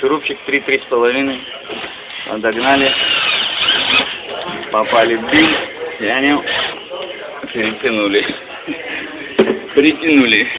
Шурупчик 3-3,5. Догнали. Попали в дым. Тянем. Перетянули. Притянули.